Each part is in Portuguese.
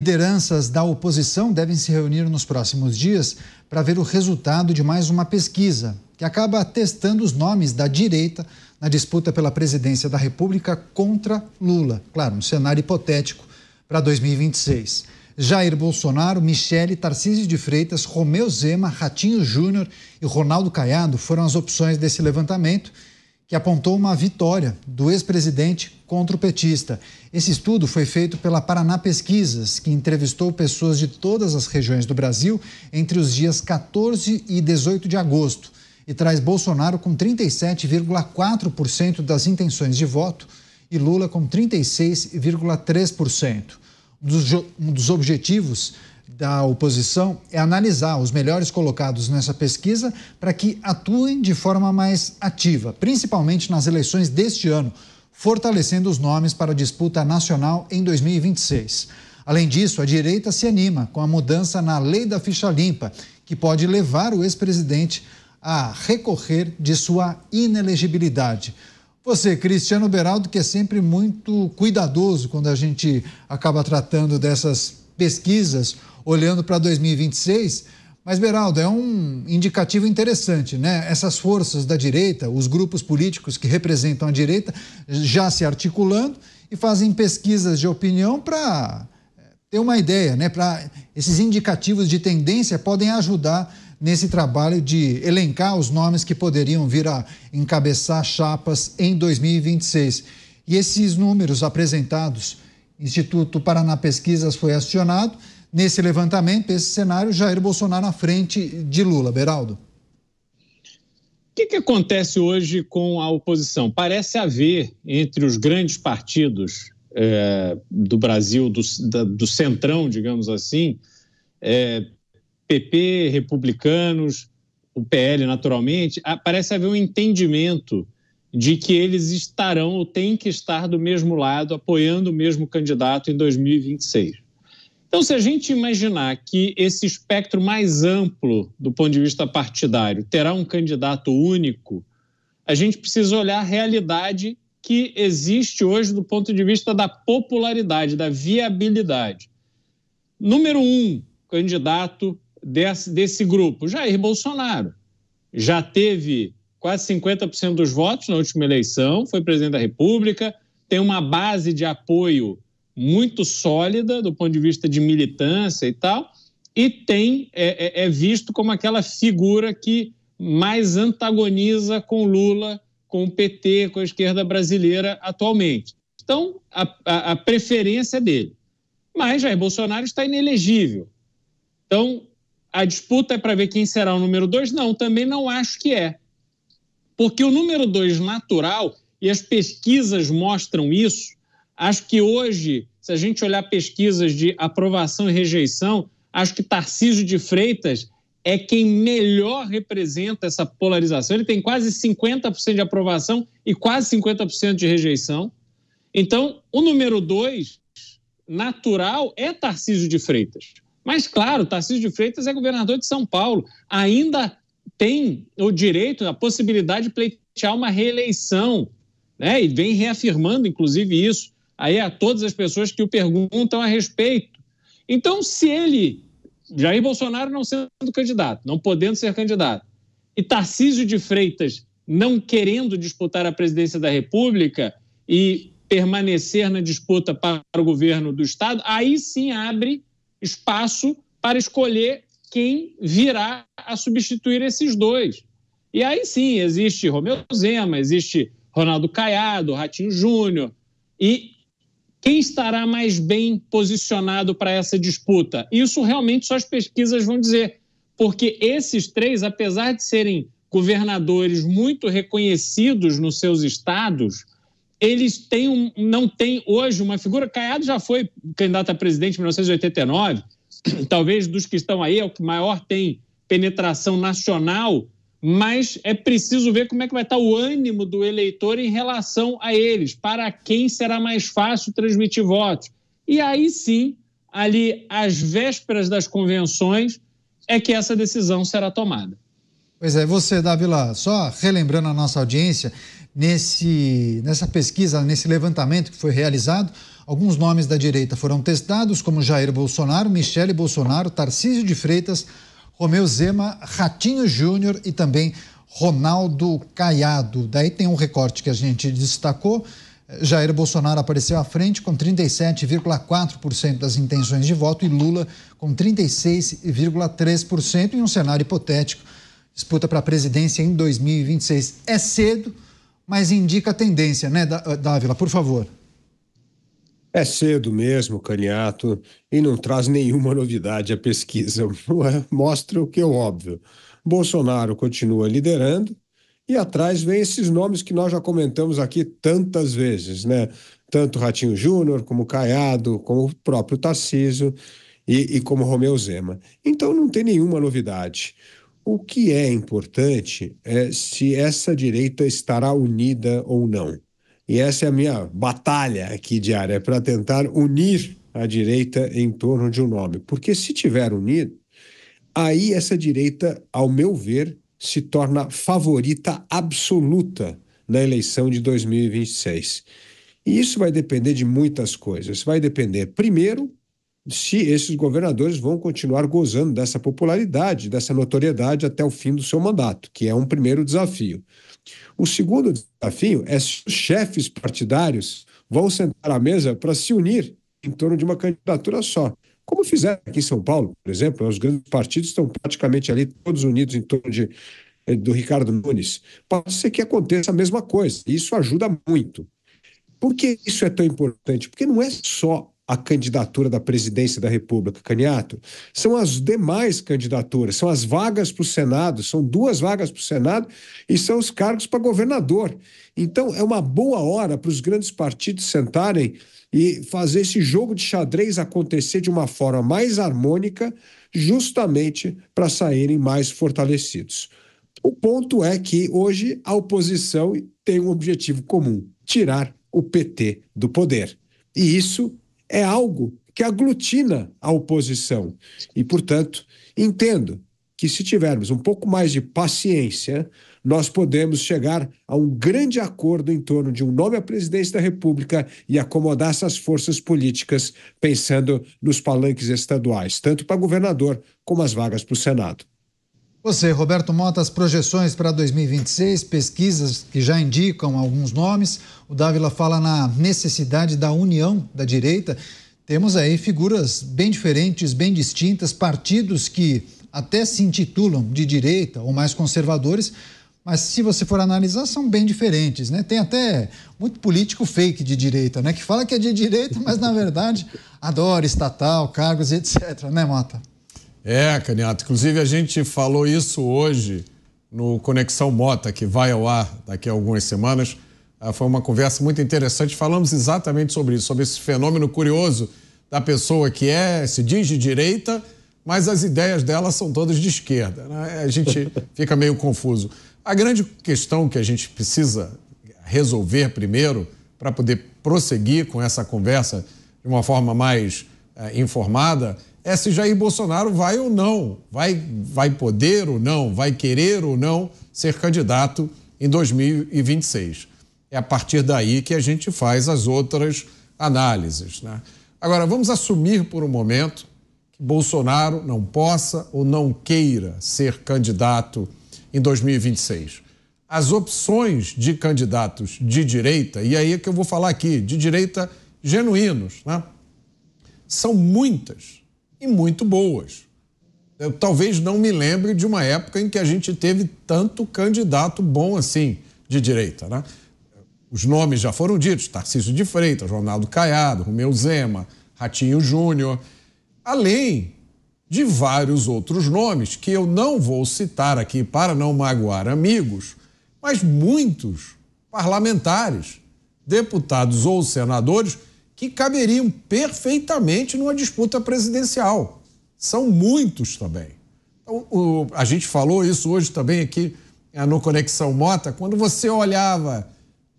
Lideranças da oposição devem se reunir nos próximos dias para ver o resultado de mais uma pesquisa, que acaba testando os nomes da direita na disputa pela presidência da República contra Lula. Claro, um cenário hipotético para 2026. Jair Bolsonaro, Michele, Tarcísio de Freitas, Romeu Zema, Ratinho Júnior e Ronaldo Caiado foram as opções desse levantamento que apontou uma vitória do ex-presidente contra o petista. Esse estudo foi feito pela Paraná Pesquisas, que entrevistou pessoas de todas as regiões do Brasil entre os dias 14 e 18 de agosto e traz Bolsonaro com 37,4% das intenções de voto e Lula com 36,3%. Um dos objetivos da oposição é analisar os melhores colocados nessa pesquisa para que atuem de forma mais ativa, principalmente nas eleições deste ano, fortalecendo os nomes para a disputa nacional em 2026. Além disso, a direita se anima com a mudança na lei da ficha limpa, que pode levar o ex-presidente a recorrer de sua inelegibilidade. Você, Cristiano Beraldo, que é sempre muito cuidadoso quando a gente acaba tratando dessas pesquisas, olhando para 2026. Mas, Beraldo, é um indicativo interessante, né? Essas forças da direita, os grupos políticos que representam a direita, já se articulando e fazem pesquisas de opinião para eh, ter uma ideia, né? Para esses indicativos de tendência podem ajudar nesse trabalho de elencar os nomes que poderiam vir a encabeçar chapas em 2026. E esses números apresentados, Instituto Paraná Pesquisas foi acionado nesse levantamento, esse cenário, Jair Bolsonaro na frente de Lula. Beraldo. O que, que acontece hoje com a oposição? Parece haver entre os grandes partidos é, do Brasil, do, da, do centrão, digamos assim, é, PP, republicanos, o PL, naturalmente, parece haver um entendimento de que eles estarão ou têm que estar do mesmo lado, apoiando o mesmo candidato em 2026. Então, se a gente imaginar que esse espectro mais amplo do ponto de vista partidário terá um candidato único, a gente precisa olhar a realidade que existe hoje do ponto de vista da popularidade, da viabilidade. Número um, candidato desse, desse grupo, Jair Bolsonaro. Já teve quase 50% dos votos na última eleição, foi presidente da República, tem uma base de apoio muito sólida do ponto de vista de militância e tal, e tem é, é, é visto como aquela figura que mais antagoniza com Lula, com o PT, com a esquerda brasileira atualmente. Então, a, a, a preferência é dele. Mas Jair Bolsonaro está inelegível. Então, a disputa é para ver quem será o número dois? Não, também não acho que é. Porque o número dois natural, e as pesquisas mostram isso, Acho que hoje, se a gente olhar pesquisas de aprovação e rejeição, acho que Tarcísio de Freitas é quem melhor representa essa polarização. Ele tem quase 50% de aprovação e quase 50% de rejeição. Então, o número dois, natural, é Tarcísio de Freitas. Mas, claro, Tarcísio de Freitas é governador de São Paulo. Ainda tem o direito, a possibilidade de pleitear uma reeleição, né? e vem reafirmando, inclusive, isso aí a todas as pessoas que o perguntam a respeito. Então, se ele, Jair Bolsonaro não sendo candidato, não podendo ser candidato, e Tarcísio de Freitas não querendo disputar a presidência da República e permanecer na disputa para o governo do Estado, aí sim abre espaço para escolher quem virá a substituir esses dois. E aí sim, existe Romeu Zema, existe Ronaldo Caiado, Ratinho Júnior, e quem estará mais bem posicionado para essa disputa? Isso realmente só as pesquisas vão dizer, porque esses três, apesar de serem governadores muito reconhecidos nos seus estados, eles têm um, não têm hoje uma figura. Caiado já foi candidato a presidente em 1989, talvez dos que estão aí é o que maior tem penetração nacional mas é preciso ver como é que vai estar o ânimo do eleitor em relação a eles, para quem será mais fácil transmitir votos. E aí sim, ali às vésperas das convenções, é que essa decisão será tomada. Pois é, você, Davila, só relembrando a nossa audiência, nesse, nessa pesquisa, nesse levantamento que foi realizado, Alguns nomes da direita foram testados, como Jair Bolsonaro, Michele Bolsonaro, Tarcísio de Freitas, Romeu Zema, Ratinho Júnior e também Ronaldo Caiado. Daí tem um recorte que a gente destacou. Jair Bolsonaro apareceu à frente com 37,4% das intenções de voto e Lula com 36,3% em um cenário hipotético. Disputa para a presidência em 2026. É cedo, mas indica a tendência, né, Dávila? Por favor. É cedo mesmo, Caniato, e não traz nenhuma novidade a pesquisa. Mostra o que é óbvio. Bolsonaro continua liderando e atrás vem esses nomes que nós já comentamos aqui tantas vezes, né? Tanto Ratinho Júnior, como Caiado, como o próprio Tarcísio e, e como Romeu Zema. Então não tem nenhuma novidade. O que é importante é se essa direita estará unida ou não. E essa é a minha batalha aqui diária, é para tentar unir a direita em torno de um nome. Porque se tiver unido, aí essa direita, ao meu ver, se torna favorita absoluta na eleição de 2026. E isso vai depender de muitas coisas. Vai depender, primeiro, se esses governadores vão continuar gozando dessa popularidade, dessa notoriedade até o fim do seu mandato, que é um primeiro desafio. O segundo desafio é se os chefes partidários vão sentar à mesa para se unir em torno de uma candidatura só. Como fizeram aqui em São Paulo, por exemplo, os grandes partidos estão praticamente ali todos unidos em torno de, eh, do Ricardo Nunes. Pode ser que aconteça a mesma coisa. Isso ajuda muito. Por que isso é tão importante? Porque não é só a candidatura da presidência da República, Caniato, são as demais candidaturas, são as vagas para o Senado, são duas vagas para o Senado e são os cargos para governador. Então, é uma boa hora para os grandes partidos sentarem e fazer esse jogo de xadrez acontecer de uma forma mais harmônica, justamente para saírem mais fortalecidos. O ponto é que hoje a oposição tem um objetivo comum: tirar o PT do poder. E isso é algo que aglutina a oposição. E, portanto, entendo que se tivermos um pouco mais de paciência, nós podemos chegar a um grande acordo em torno de um nome à presidência da República e acomodar essas forças políticas, pensando nos palanques estaduais, tanto para governador como as vagas para o Senado. Você, Roberto Mota, as projeções para 2026, pesquisas que já indicam alguns nomes. O Dávila fala na necessidade da união da direita. Temos aí figuras bem diferentes, bem distintas, partidos que até se intitulam de direita ou mais conservadores, mas se você for analisar, são bem diferentes, né? Tem até muito político fake de direita, né? Que fala que é de direita, mas na verdade adora estatal, cargos, etc, né, Mota? É, Caniato. Inclusive, a gente falou isso hoje no Conexão Mota, que vai ao ar daqui a algumas semanas. Ah, foi uma conversa muito interessante. Falamos exatamente sobre isso, sobre esse fenômeno curioso da pessoa que é, se diz de direita, mas as ideias dela são todas de esquerda. Né? A gente fica meio confuso. A grande questão que a gente precisa resolver primeiro, para poder prosseguir com essa conversa de uma forma mais eh, informada, é se Jair Bolsonaro vai ou não, vai, vai poder ou não, vai querer ou não ser candidato em 2026. É a partir daí que a gente faz as outras análises. Né? Agora, vamos assumir por um momento que Bolsonaro não possa ou não queira ser candidato em 2026. As opções de candidatos de direita, e aí é que eu vou falar aqui, de direita genuínos, né? são muitas e muito boas. Eu talvez não me lembre de uma época em que a gente teve tanto candidato bom assim de direita. Né? Os nomes já foram ditos: Tarcísio de Freitas, Ronaldo Caiado, Romeu Zema, Ratinho Júnior, além de vários outros nomes que eu não vou citar aqui para não magoar amigos, mas muitos parlamentares, deputados ou senadores que caberiam perfeitamente numa disputa presidencial. São muitos também. Então, o, a gente falou isso hoje também aqui é, no Conexão Mota, quando você olhava,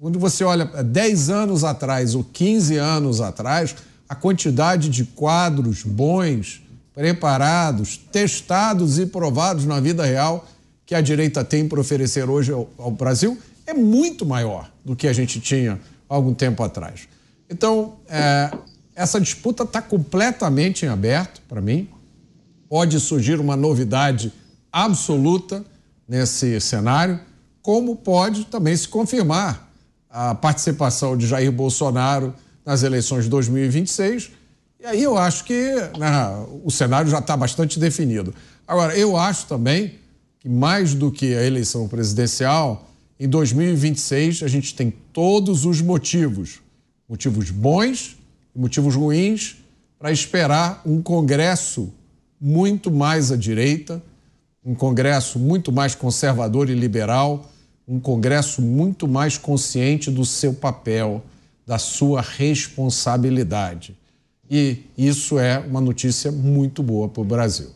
quando você olha 10 anos atrás ou 15 anos atrás, a quantidade de quadros bons, preparados, testados e provados na vida real que a direita tem para oferecer hoje ao, ao Brasil é muito maior do que a gente tinha algum tempo atrás. Então, é, essa disputa está completamente em aberto para mim. Pode surgir uma novidade absoluta nesse cenário, como pode também se confirmar a participação de Jair Bolsonaro nas eleições de 2026. E aí eu acho que né, o cenário já está bastante definido. Agora, eu acho também que mais do que a eleição presidencial, em 2026 a gente tem todos os motivos, motivos bons e motivos ruins, para esperar um Congresso muito mais à direita, um Congresso muito mais conservador e liberal, um Congresso muito mais consciente do seu papel, da sua responsabilidade. E isso é uma notícia muito boa para o Brasil.